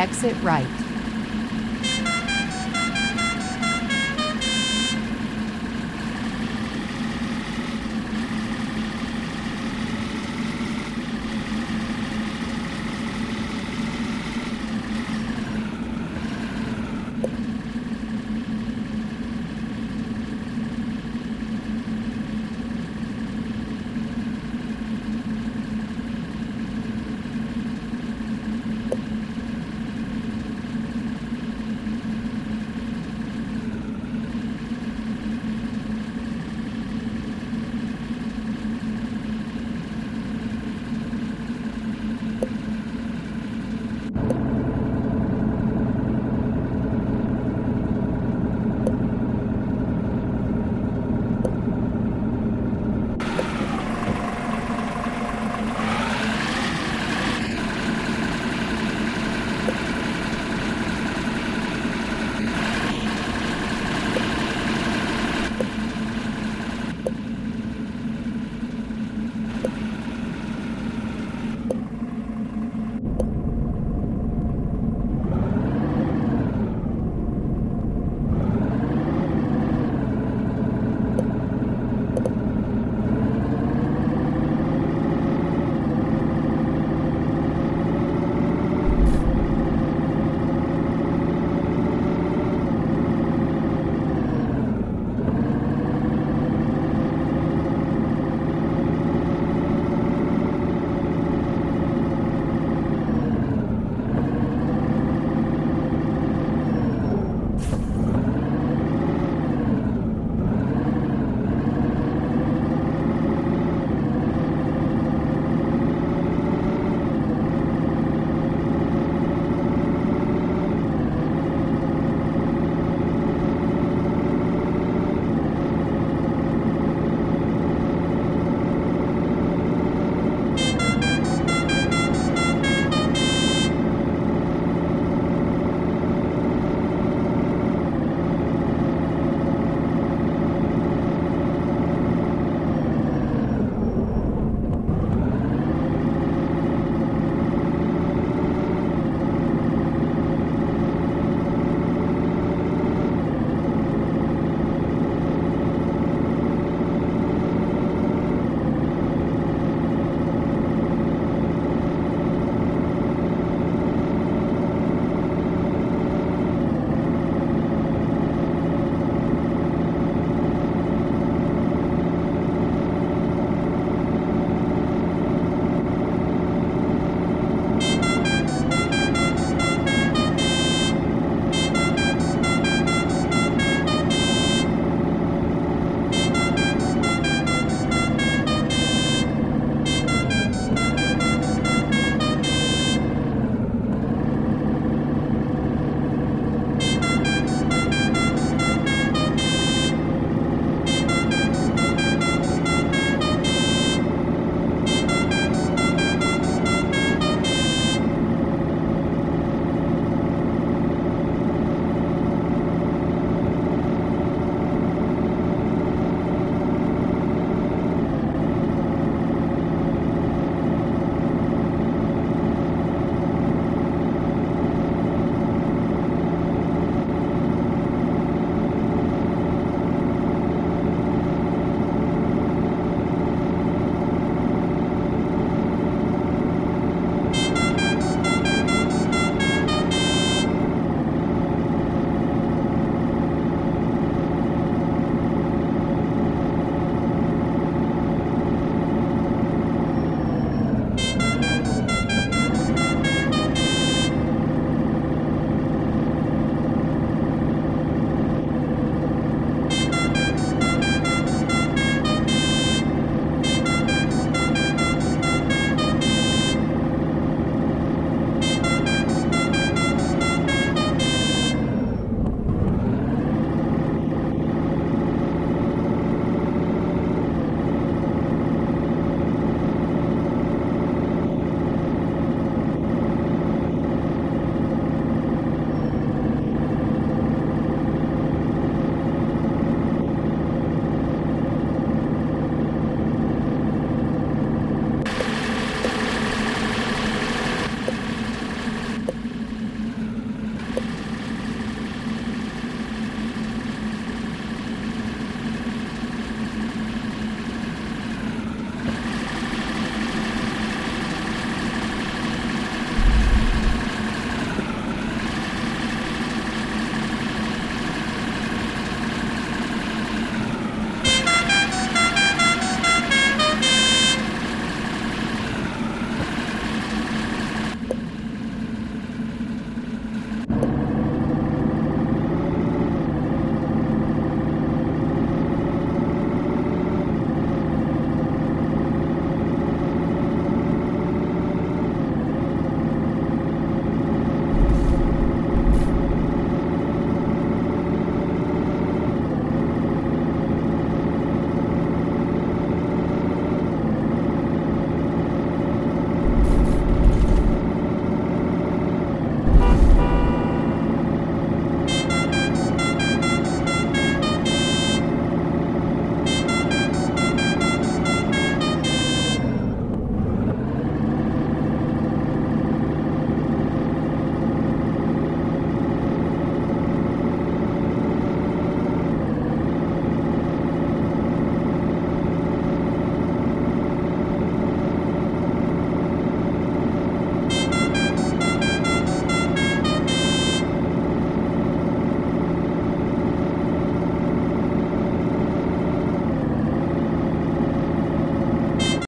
exit right.